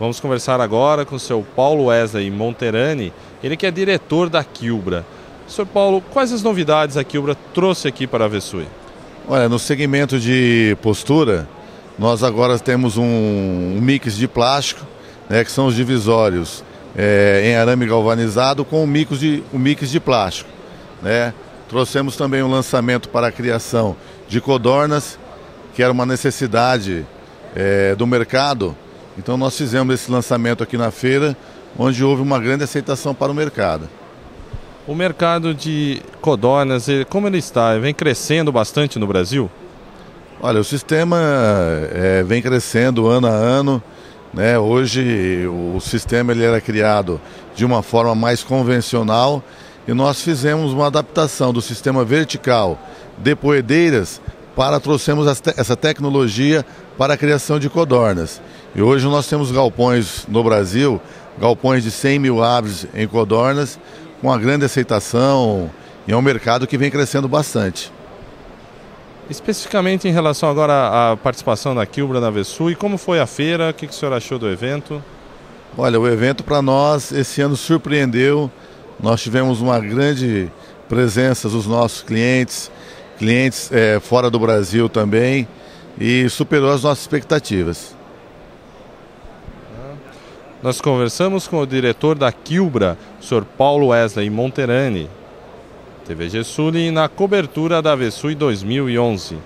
Vamos conversar agora com o seu Paulo Wesley Monterani, ele que é diretor da Quilbra. Sr. Paulo, quais as novidades a Quilbra trouxe aqui para a Vesui? Olha, no segmento de postura, nós agora temos um, um mix de plástico, né, que são os divisórios é, em arame galvanizado com o mix de, o mix de plástico. Né? Trouxemos também um lançamento para a criação de codornas, que era uma necessidade é, do mercado então nós fizemos esse lançamento aqui na feira, onde houve uma grande aceitação para o mercado. O mercado de codornas, como ele está? Vem crescendo bastante no Brasil? Olha, o sistema é, vem crescendo ano a ano. Né? Hoje o sistema ele era criado de uma forma mais convencional e nós fizemos uma adaptação do sistema vertical de poedeiras para trouxemos essa tecnologia para a criação de codornas. E hoje nós temos galpões no Brasil, galpões de 100 mil aves em codornas, com uma grande aceitação e é um mercado que vem crescendo bastante. Especificamente em relação agora à participação da Quilbra na Vessu, e como foi a feira? O que, que o senhor achou do evento? Olha, o evento para nós esse ano surpreendeu. Nós tivemos uma grande presença dos nossos clientes, clientes é, fora do Brasil também, e superou as nossas expectativas. Nós conversamos com o diretor da Quilbra, Sr. Paulo Wesley Monterani. TV Gessuli na cobertura da Vesui 2011.